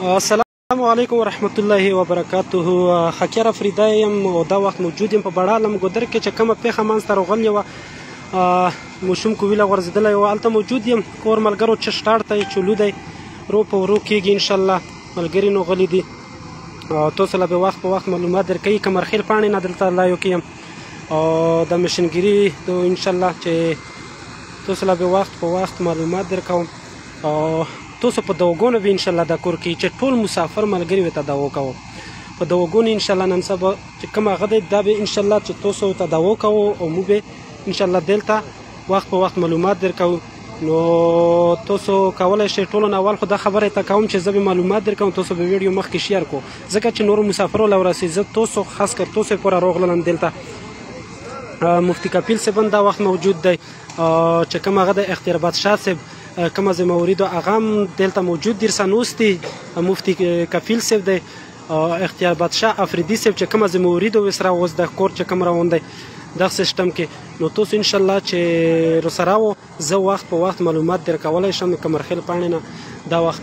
السلام السلام علیکم ورحمت الله وبرکاته خکر افریدا یم او دا وخت موجود یم په بړالم ګودر کې چې کومه پیښه مانځ تر غلې و مشوم کو ویله ورزیدل یو الته موجود یم کور ملګرو چې شټار ته چلو دی رو په ورو کېږي ان شاء الله ملګری نو غلې دي تاسو له وخت په وخت معلومات درکې کمر خیر پانی نه دلته لا یو کیم او د مشنګری ته ان شاء الله چې تاسو له وخت په وخت معلومات درکوم او تاسو په دوګونو به ان شاء الله د کور کې چې ټول مسافر ملګری وي ته دا وکاو په دوګونو ان شاء الله نن سبا چې کوم هغه دی دا به ان شاء الله چې تاسو ته دا وکاو او مو به ان شاء الله دلته وخت په وخت معلومات درکو نو تاسو کولای شئ ټول نه اول خو دا خبره ته کوم چې زه به معلومات درکوم تاسو به ویډیو مخکې شیر کو ځکه چې نور مسافرو لورسي زه تاسو خاص کر تاسو پورې روغلم دلته مفتی کپیل سبن دا وخت موجود دی چې کوم هغه د اختیار بادشاه صاحب کوم زما ورید هغه هم دلته موجود دي سنوستي مفتی کفیل صاحب دی اختیار بادشاه افریدي صاحب چې کوم زما ورید وسره اوس د کور چې کوم روان دی د سیستم کې نو تاسو ان شاء الله چې رسره و زه وخت په وخت معلومات درکولای شم کمرخیل پاڼې نه دا وخت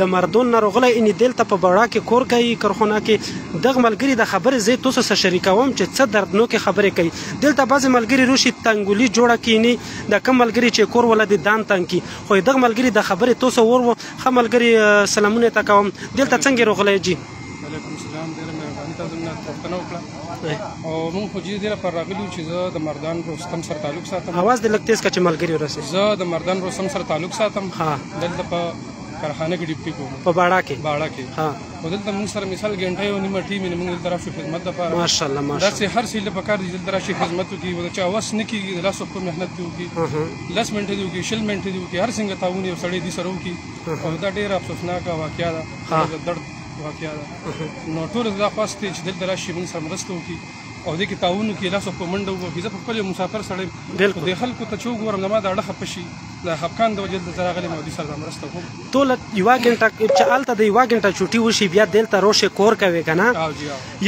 د مردون نه رغلی اینی دلته په بړا کې کور کوي کرخونه کې دغ ملګری د خبرې زه توسو سره شریکوم چې څه دردنوکې خبرې کوي دلته بعضې ملګری روشي تنګولی جوړه کینی د کم ملګری چې کور ولا دی دان تنګ کی خو دغ ملګری د خبرې توسو ور و ښه ملګری سلامونه تا کوم دلته څنګه رغلی جی. وعلیکم سلام ډیره مهرباني تاسو نه پوښتنه وکړه او موږ خو دې لپاره راغلي چې زه د مردان روستم سره تعلق ساتم اواز د لکتیز کچ ملګری ورسې زه د مردان روستم سره تعلق ساتم ها دلته په کارخانه کې ډیپټي کوم په باړه کې باړه کې ها ودلته موږ سره مثال ګنټه یو نیمه ټیم نه موږ طرف خدمت لپاره ماشاءالله ماشاءالله دا سه هر څه لپاره کار دي دلته راشي خدمت کوي ودا چې اوس نه کیږي لاس په مهنت کوي لاس منټه دی کوي شل منټه دی کوي هر څنګه تاوني سړی دي سره کوي او دا ډیر افسوسناک واقعیا ده دا د درد واقعیا ده نو ټول زړه خوښ دي چې دلته راشي موږ سره مرسته وکړي او د کتاون کې لاسو په منډه وو چې زه په خپل مسافر سره بالکل د خلکو ته چوغ ورم زما د اړه خپشي د خپکان د وجل د زراغلي مودي سره مرسته کوم ټول یو غنټه چې الته د یو غنټه چټي وشي بیا دلته روشه کور کوي کنه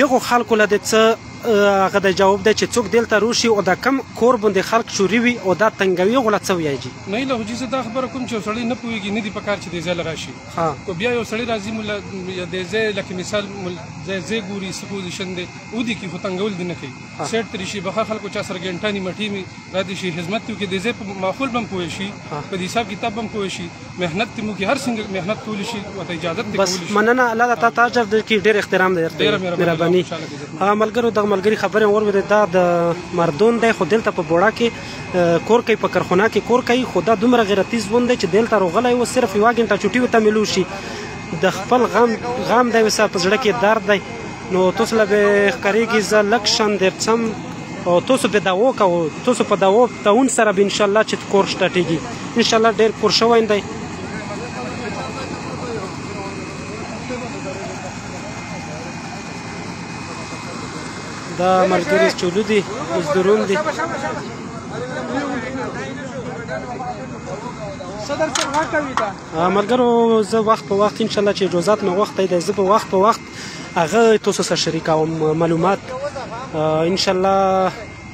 یو خلکو له دې څه هغه د جواب د چې څوک دلته روشي او د کم کور باندې خلک شوري وي او دا تنګوي غلط سوي جی نه له جزه دا خبره کوم چې سړی نه پويږي نه دی پکار چې د زل راشي ها کو بیا یو سړی راځي مل د زه لکه مثال مل زه زه ګوري سی پوزیشن دی او دي کی فتنګول دي نه کوي سیټ تر شي بخا خلکو چا سره ګنټانی مټی می را دي شي خدمت ته کې د زه په ماحول بم پوي شي په حساب کتاب بم پوي شي مهنت ته مو کې هر څنګه مهنت کول شي او ته اجازه ته کول شي بس مننه الله تعالی تاج در کی ډیر احترام دی ډیر مهرباني ملګرو د ملګری خبره اور وې دا د مردون دی خو دلته په بوړا کې کور کوي په کرخونه کې کور کوي خو دا دومره غیرتی ځوند دی چې دلته روغلی و صرف یو غنټه چټي وته ملو شي د خپل غم غم دی وسه په زړه کې درد دی نو تاسو له ښکاریږي زه لکشن درڅم او تاسو په داو کو تاسو په داو ته اون سره به ان شاء الله چې کور شټټیږي ان شاء الله ډیر کور شوین دی دا ملګری چولو دی مزدورون دی صدر څه غږ کوي دا ملګرو زه وخت په وخت ان شاء الله چې اجازهات مې وخت دی زه په وخت په وخت هغه تاسو سره شریکوم معلومات ان شاء الله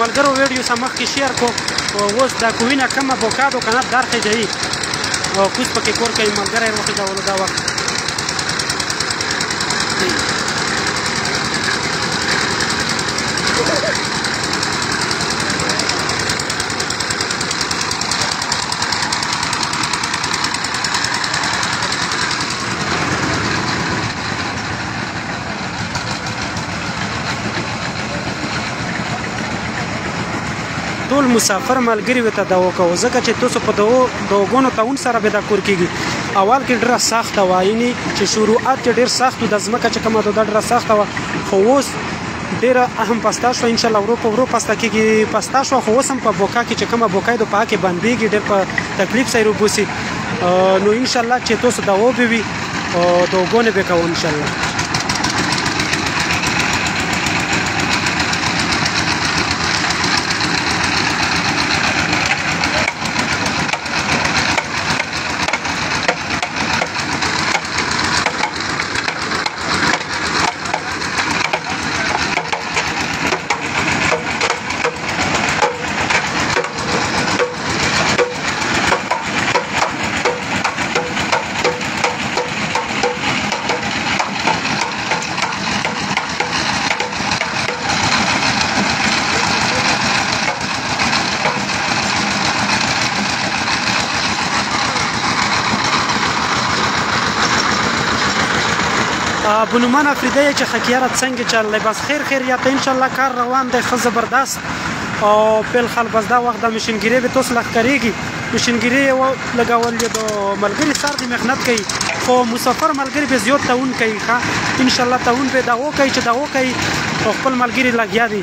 ملګرو ویډیو سم مخکې شیر کو اوس دا کوینه کمه بوکادو کنه درخې دی او کوز پکې کور کوي ملګری وخت دا ولدا وخت ټول مسافر ملګری وته دا وکاو ځکه چې تاسو په دوه دوګونو تاون سره به دا کور کیږي اول کې ډیره سخت و یعنی چې شروعات کې ډیر سخت د ځمکه چې کومه دا ډیره سخت و خو اوس ډیره اهم پستا شو ان شاء الله ورو په ورو پستا کیږي پستا شو خو اوس هم په بوکا کې چې کومه بوکای د پاکه باندېږي ډیر په تکلیف سره وبوسي نو ان شاء الله چې تاسو دا وبوي او دوګونه به کوم ان شاء الله بنومان افریده چې خکیارت څنګه چل لباس خیر خیر یا ته ان شاء الله کار روان دی خو زبردست او پیل خل بس دا وخت د مشینګیری به توس لخکریږي مشینګیری یو لګول دي د ملګری سر دی مخنت کوي خو مسافر ملګری به زیات تاون کوي ښا ان شاء الله تاون به دا وکړي چې دا وکړي خپل ملګری لګیا دي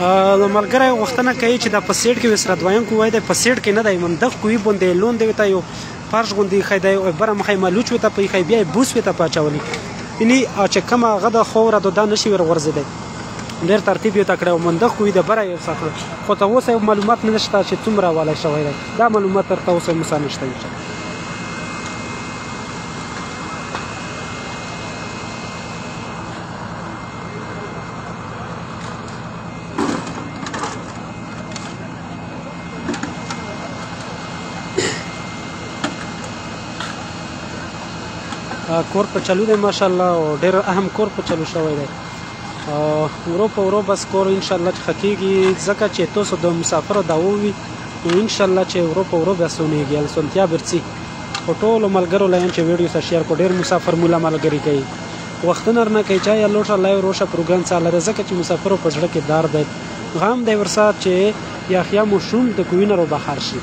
نو ملګری غوښتنه کوي چې دا په سیټ کې وسره دویم کوی دی په سیټ کې نه دی من دغه کوی باندې لون دی وتا یو فرش غوندي خی دی او بره مخې ملوچ وتا په خی بیا بوس وتا پاچولی یعنی چې کومه غدا خوره د دا نشي ور غورځي دی ډیر ترتیب یو تکړه مونږ خو د بره یو سره خو ته اوس معلومات نشته چې څومره والا شوی دی دا معلومات تر تاسو مسا نشته ان شاء الله کور په چلو دی ماشاءالله او ډېر اهم کور په چلو شوی دی او ورو په ورو بس کور ان شاء الله چې خکېږي ځکه چې تاسو د مسافرو داوو وي نو ان شاء الله چې ورو په ورو به سونېږي السنتیا برڅي خو ټولو ملګرو لایم چې ویډیو سره شیر کو ډیر مسافر مولا ملګری کوي وختونه نه کوي چا یا لوټه لایو روشه پروګرام سره لري ځکه چې مسافرو په ځړه کې دار دی غام دی ورسره چې یا خیا مو شوم د کوینه رو بهر شي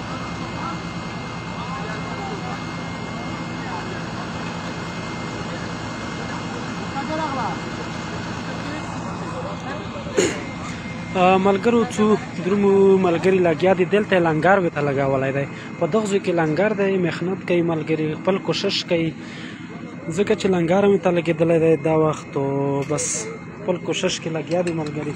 ملګرو څو درومو ملګری لګیا دی دلته لنګر وته لګاولای دی په دغه ځای کې لنګر دی مخنت کوي ملګری خپل کوشش کوي ځکه چې لنګر مې ته لګېدلی دی دا وخت بس خپل کوشش کې لګیا دی ملګری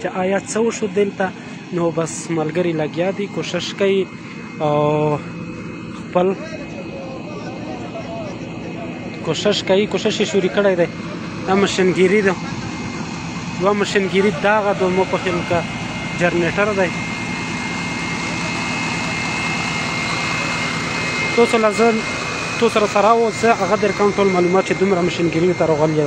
چې آیا څه وشو دلته نو بس ملګری لګیا دی کوشش کوي او خپل کوشش کوي کوشش یې شروع کړی دی دا مشنګیری ده دوه مشنګیری داغه دوه مو په خلک جرنیټر دی تو سره زه تو سره سره اوسه هغه در کوم ټول معلومات چې دومره مشنګیری ته راغلی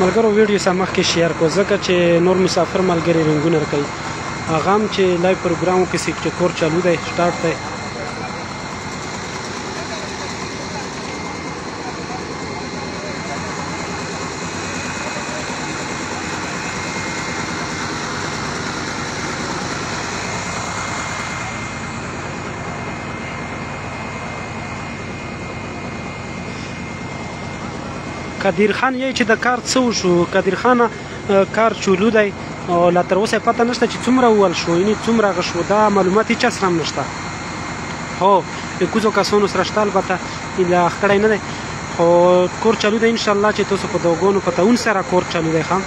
ملګرو ویډیو سم مخکې شیر کو ځکه چې نور مسافر ملګری رنگونه کوي هغه هم چې لای پروګرام کې سیکټ کور چالو دی سٹارټ دی قدیر خان یې چې د کار څه وشو قدیر خان کار چولو دی او لا تر اوسه پته نشته چې څومره وول شو یعنی څومره غشو دا معلومات هیڅ سره نشته هو د کوزو کسانو سره شته البته اله خړای نه دی خو کور چالو دی ان شاء الله چې تاسو په دوګونو په تاون سره کور چالو دی خام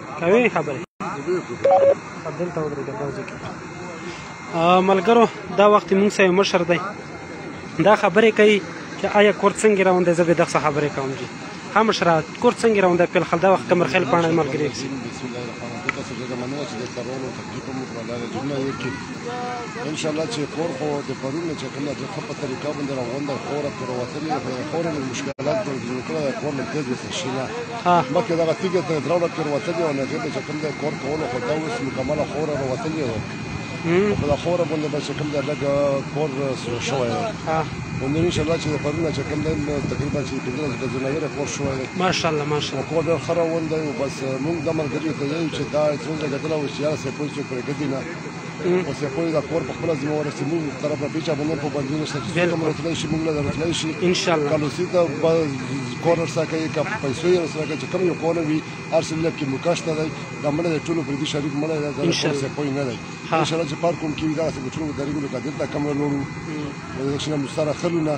کوي خبرې دلته ودرېږه دا ځای کې ملګرو دا وخت مونږ سره مشر دی دا خبرې کوي چې آیا کور څنګه روان دی زه به دغه خبرې کوم جی هم مشره کور څنګه روان دی په خل دا وخت کمر خل پانه ملګری بسم الله الرحمن الرحیم تاسو څنګه مننه چې د کارونو تکلیف مو په لاره جمله یې کې ان شاء الله چې کور خو د پرون چې کله د خپل طریقه باندې روان دی خور پر وطن یې خور مشکلات جوړ کړل کور له شیلا مکه دغه تیګه ته درو لکه وروتلی او نغې به چې کوم دی کور کولو خو دا اوس مکمله خوره وروتلی ده په دا خوره باندې به چې کوم دی لږ کور سره شوی دی نو نن انشاءالله چې د پرونه چې کوم دی تقریبا چې پنځلس ګزو نه ویره کور شوی دی ماشاءالله ماشاءالله کور ډېر ښه روان دی او بس مونږ د ملګریو ته یو چې دا څو ځای ګټلی اوس چې یاره صاحب پوه چې پرېږدي نه اوس یې کوی دا کور په خپل ځمه ورسې موږ طرف نه پیچا باندې په باندې نشته چې کوم راتلای شي موږ له راتلای شي ان شاء الله کله سي دا کور سره کوي که پیسې یې سره کوي چې کوم یو کور وي هر څه لکه مکاش ته دی دا مړ دی ټول پردي شریک مړ دی دا کور سره کوی نه دی ان شاء الله چې پار کوم کې دا څه بچو درګلو کا دلته کم لورو د شنه مستره خلونه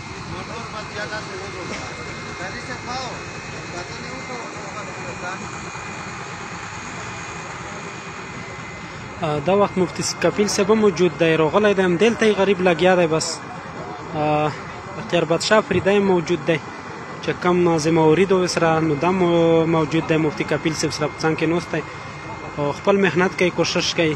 دا وخت مفتی کفیل صاحب موجود دی راغلی دی همدلته یې غریب لګیا دی بس اختیار بادشاه فریدی موجود دی چې کم ناظم اوریدو سره نو دا موجود دی مفتی کفیل صاحب سره په څنګ کې نوست دی او خپل محنت کوي کوشش کوي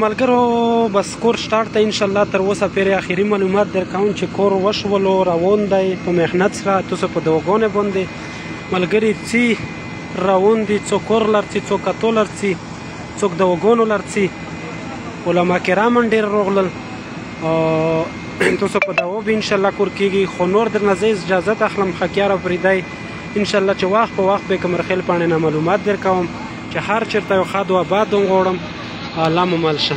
ملګرو بس کور سٹارټ ته ان شاء الله تر اوسه پیر اخیری معلومات درکوم چې کور وشولو روان دی په مهنت سره تاسو په دوګونه باندې ملګری چی روان دي څو کور لرڅي څو کتو لرڅي څوک دوګونو لرڅي علما کرام ډیر روغلل تو څه په داو به ان شاء الله کور کیږي خو نور درنه زه اجازه اخلم خکیار فریدای ان شاء الله چې وخت په وخت به کوم رخیل پانه معلومات درکوم چې هر چیرته یو خادو آباد غوړم الله ممل شه